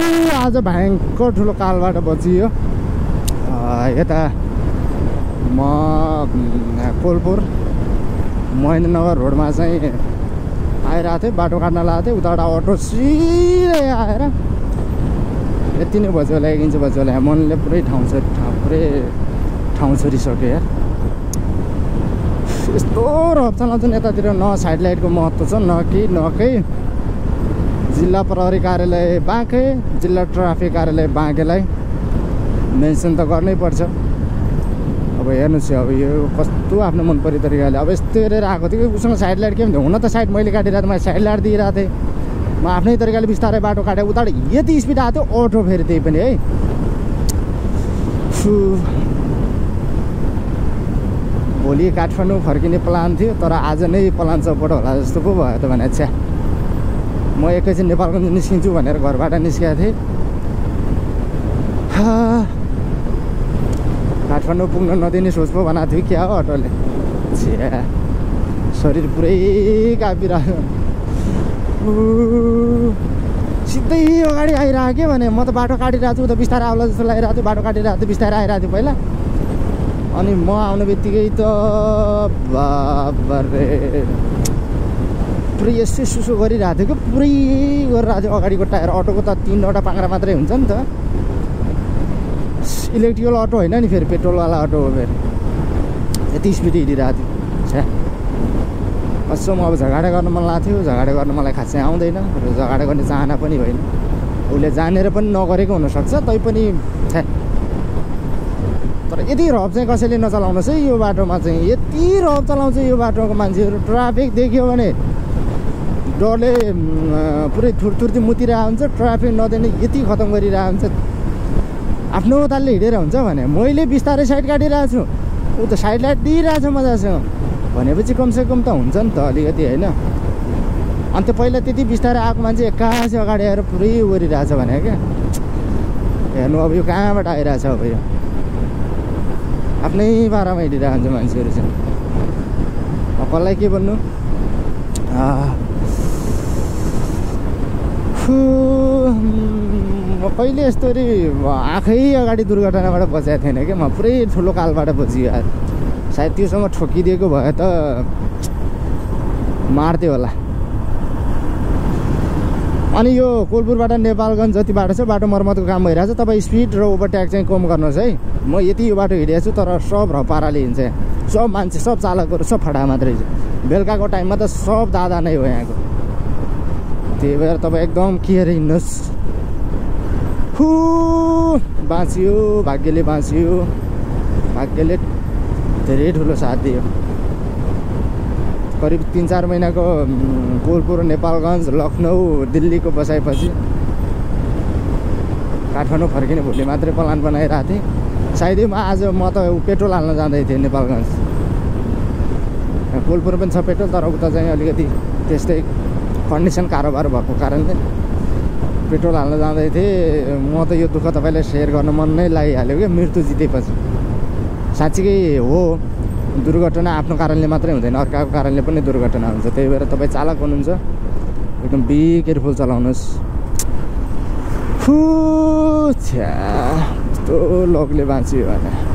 आज भयङ्कर ठुलो कालबाट बचियो अँ, यता म कोलपुर महेन्द्रनगर रोडमा चाहिँ आइरहेको थिएँ बाटो काट्न लगाएको थिएँ उताबाट अटो सिधै आएर यति नै बज्यो होला एक इन्च बज्यो होला। मनले पुरै ठाउँ छ ठाउँ पुरै ठाउँ छोडिसक्यो यार। यस्तो रफ चलाउँछन् यतातिर न साइड लाइटको महत्त्व छ न केही न केही। जिल्ला प्रहरी कार्यालय बाँके जिल्ला ट्राफिक कार्यालय बाँकेलाई मेन्सन त गर्नै पर्छ। अब हेर्नुहोस् अब यो कस्तो आफ्नो मन पऱ्यो तरिकाले। अब यस्तो हेरेर आएको थियो उसँग साइड लाइट के हुन त साइड मैले काटिरहेको थिएँ मैले साइड लाइट दिइरहेको थिएँ। म आफ्नै तरिकाले बिस्तारै बाटो काटेँ। उताबाट यति स्पिड आएको थियो अटो फेरि त्यही पनि है। भोलि काठमाडौँ फर्किने प्लान थियो तर आज नै प्लान चौपट होला जस्तो पो भयो त भने छ्या म एकैछिन नेपालगञ्ज निस्किन्छु भनेर घरबाट निस्केको थिएँ। काठमाडौँ पुग्न नदिने सोच पो बनाएको थियो क्या हो अटोले? छ्या शरीर पुरै कापिरहेको। सिधै अगाडि आइरहेको के भने म त बाटो काटिरहेको छु उता बिस्तारै आउला जस्तो लागिरहेको थियो बाटो काटिरहेको थियो बिस्तारै आइरहेको थियो पहिला। अनि म आउने बित्तिकै त बाबरे पुरै यसै सुसु गरिरहेको थियो कि पुरै गरिरहेको थियो अगाडिको टायर अटोको त तिनवटा पाङ्रा मात्रै हुन्छ नि त। इलेक्ट्रिकल अटो होइन नि फेरि पेट्रोलवाला अटो हो फेरि। यति स्पिड हिँडिरहेको थियो। कसम अब झगडा गर्न मन लाग्थ्यो झगडा गर्न मलाई खासै आउँदैन। र झगडा गर्ने चाहना पनि होइन उसले जानेर पनि नगरेको हुनसक्छ तैपनि छ्या। तर यति रफ चाहिँ कसैले नचलाउनुहोस् है यो बाटोमा चाहिँ। यति रफ चलाउँछ यो बाटोको मान्छेहरू। ट्राफिक देख्यो भने डरले पुरै थुरथुर्ती मुतिरहेको हुन्छ ट्राफिक नदिने यति खतम गरिरहेको हुन्छ। आफ्नो तालले हिँडेर हुन्छ भने मैले बिस्तारै साइड काटिरहेको छु। ऊ त साइड लाइट दिइरहेको छ मजासँग। भनेपछि कमसेकम त हुन्छ नि त अलिकति होइन? अनि त्यो पहिला त्यति बिस्तारै आएको मान्छे एक्कासी अगाडि आएर पुरै ओरिरहेको छ भने क्या? हेर्नु अब यो कहाँबाट आइरहेछ अब यो? आफ्नै पारामा हिँडिरहेको हुन्छ मान्छेहरू चाहिँ। कसलाई के भन्नु आह। फु, म कहिले यस्तो रे आँखै अगाडि दुर्घटनाबाट बचाएको थिएन क्या म पुरै ठुलो कालबाट बचियो सायद त्योसँग ठोकिदिएको भए त मार्थ्यो होला। अनि यो कोलपुरबाट नेपालगञ्ज जति बाटो छ बाटो मर्मतको काम भइरहेको छ तपाईँ स्पिड र ओभरट्याक चाहिँ कम गर्नुहोस् है। म यति यो बाटो हिँडेको छु तर सब र पाराले हिँड्छ। सब मान्छे सब चालकहरू सब फटा मात्रै छ। बेलुकाको टाइममा त सब दादा नै हो यहाँको। त्यही भएर तपाईँ एकदम केयर हिँड्नुहोस्। फु बाँचियो भाग्यले बाँचियो। भाग्यले धेरै ठुलो साथ दियो। करिब तिन चार महिनाको उम्, कोलपुर नेपालगञ्ज लखनऊ दिल्लीको बसाएपछि काठमाडौँ फर्किने भोलि मात्रै प्लान बनाइरहेको थिएँ। सायदै म आज म त पेट्रोल हाल्न जाँदै थिएँ नेपालगञ्ज। यहाँ कोलपुर पनि छ पेट्रोल तर उता चाहिँ अलिकति त्यस्तै कन्डिसन कारोबार भएको कारणले पेट्रोल हाल्न जाँदै थिएँ। म त यो दुःख तपाईँलाई सेयर गर्न मन नै लागिहाल्यो क्या मृत्यु जितेपछि। साँच्चीकै हो दुर्घटना आफ्नो कारणले मात्रै हुँदैन अर्काको कारणले पनि दुर्घटना हुन्छ। त्यही भएर तपाईँ चालक हुनुहुन्छ। एकदम बी केयरफुल चलाउनुहोस्। फु छ्या यस्तो लगले बाँच्यो भने।